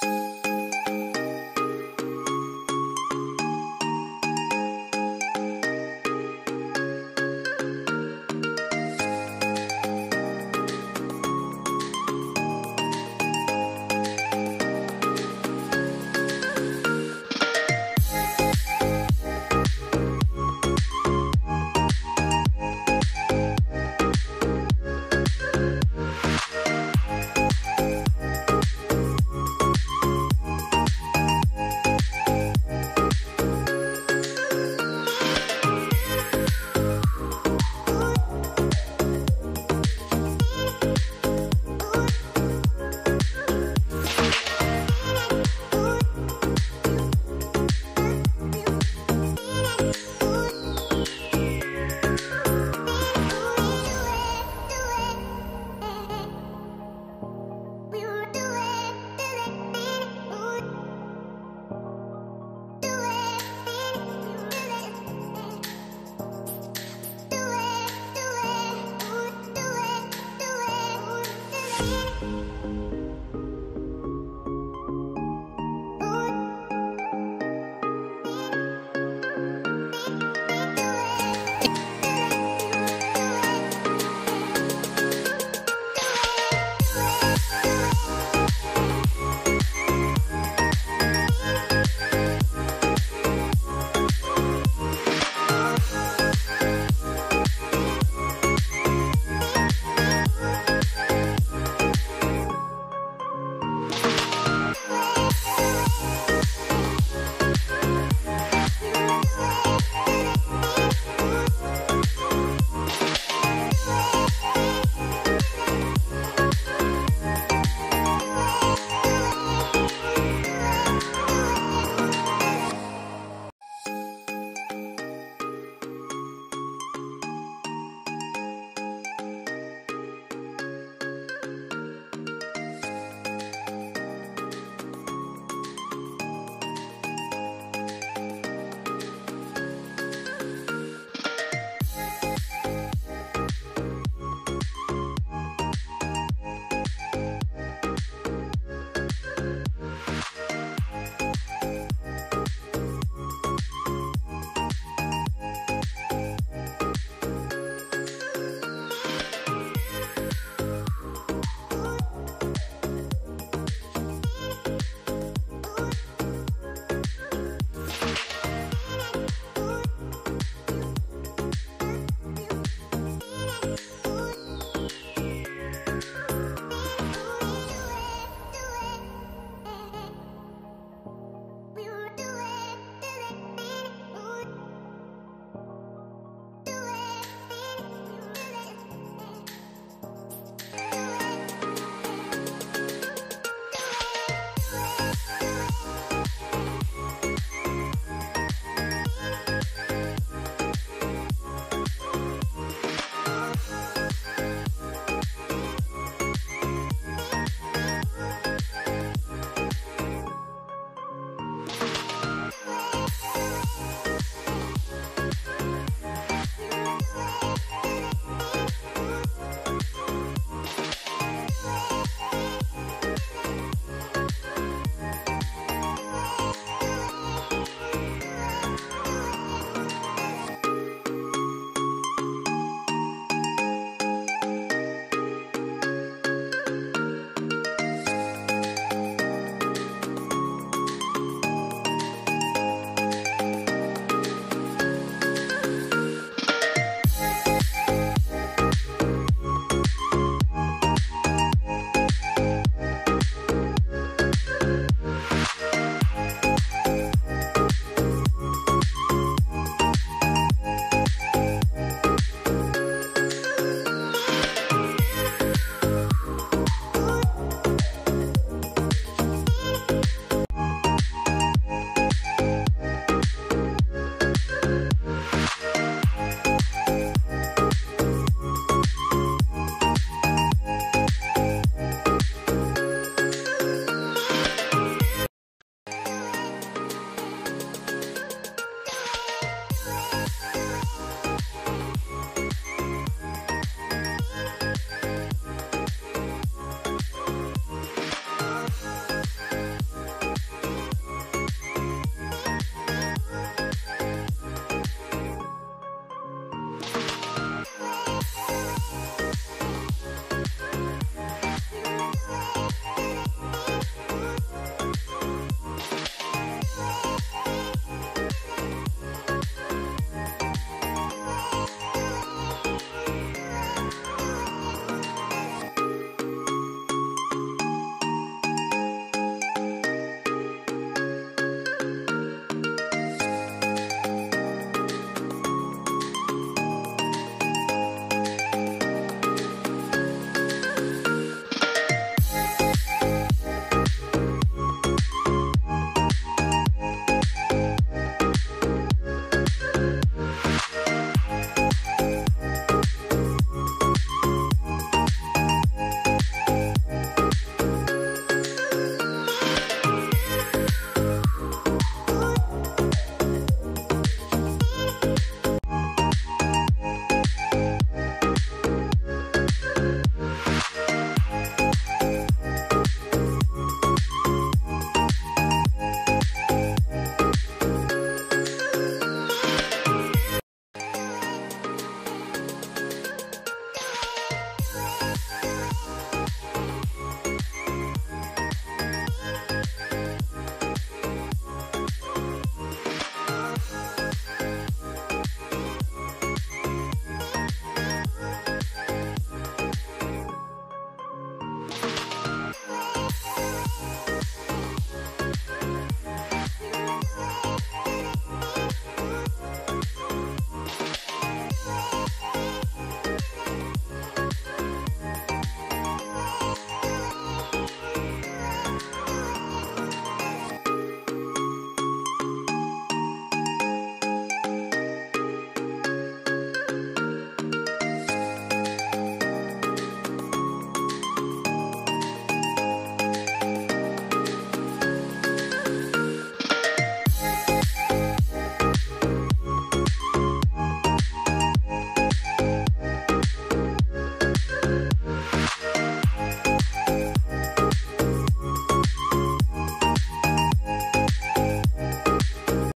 you